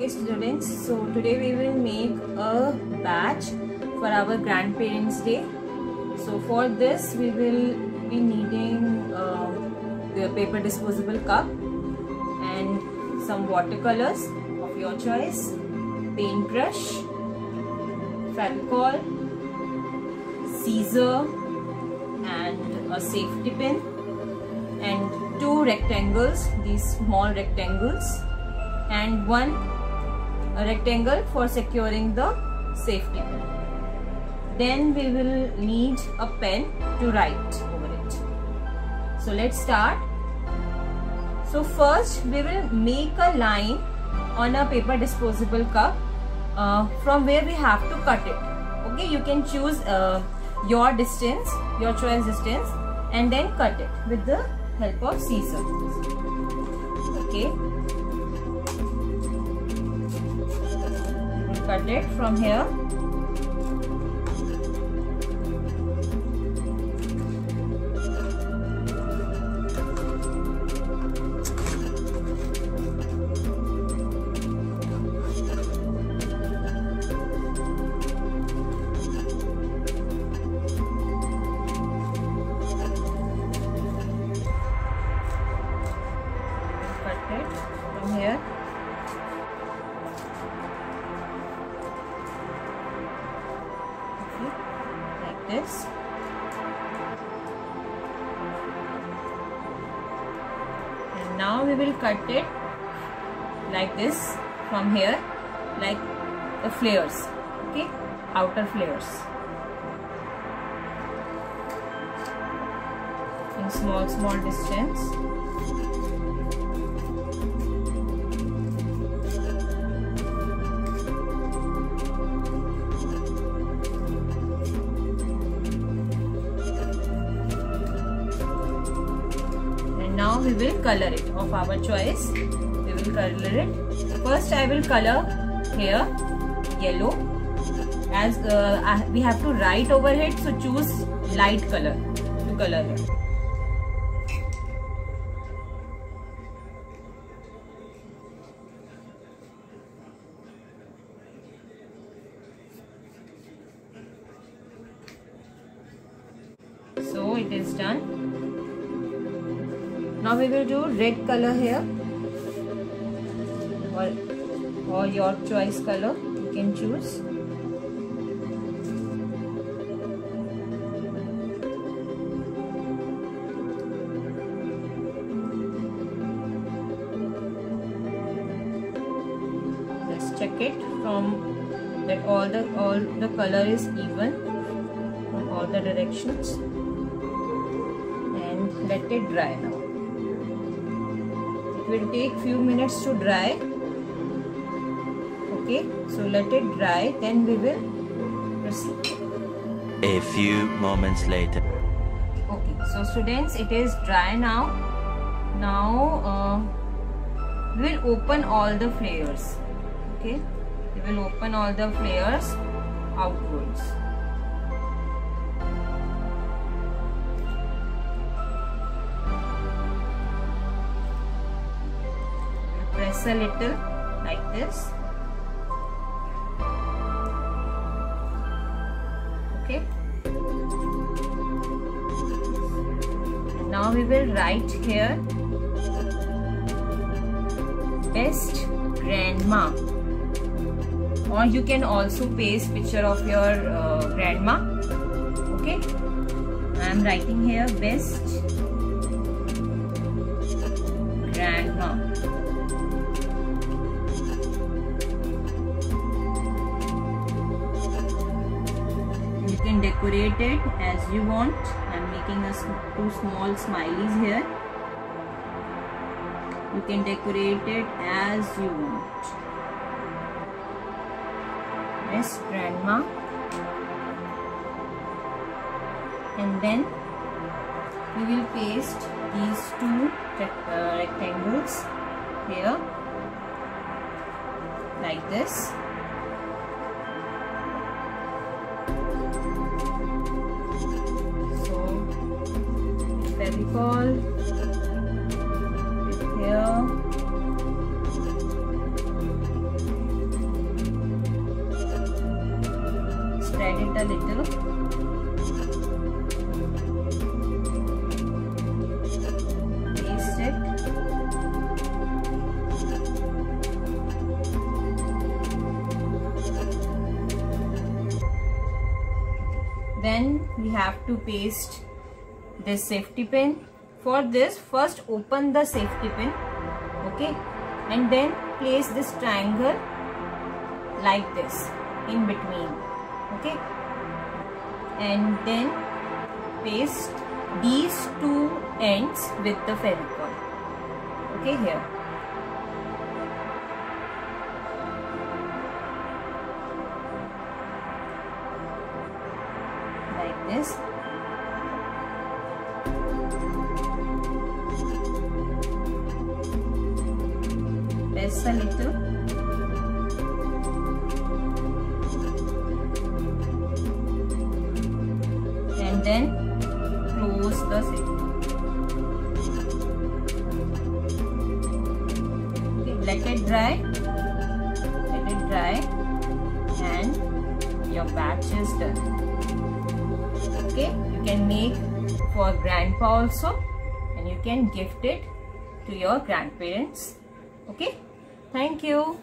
Okay students, so today we will make a batch for our grandparents day. So for this we will be needing uh, the paper disposable cup and some watercolors of your choice, paintbrush, Fevicol, scissor and a safety pin and two rectangles, these small rectangles and one rectangle for securing the safety. Then we will need a pen to write over it. So let's start. So first we will make a line on a paper disposable cup uh, from where we have to cut it. Okay, you can choose uh, your distance, your choice distance and then cut it with the help of scissors. Okay. Cut it from here. And now we will cut it like this from here like the flares okay? Outer flares. In small small distance we will color it of our choice. We will color it. First i will color here yellow. As uh, I- we have to write over it so choose light color to color it. So it is done now we will do red color here. Or, or your choice color you can choose. Just check it from that all the all the color is even from all the directions. And let it dry now will take few minutes to dry. Okay so let it dry. Then we will proceed. A few moments later. okay so students it is dry now. Now uh, we will open all the flares. Okay we will open all the flares outwards a little like this. Okay. Now we will write here best grandma. Or you can also paste picture of your uh, grandma. Okay. I am writing here best decorate it as you want. I'm making a two small smileys here. You can decorate it as you want. Yes grandma. And then we will paste these two uh, rectangles here like this Fevicol is here. Spread it a little. Paste then we have to paste this safety pin. For this first open the safety pin okay? And then place this triangle like this in between okay? And then paste these two ends with the Fevicol okay here. Like this a little and then close the okay, let it dry. Let it dry. And your batch is done. Okay? You can make for grandpa also. And you can gift it to your grandparents. Okay thank you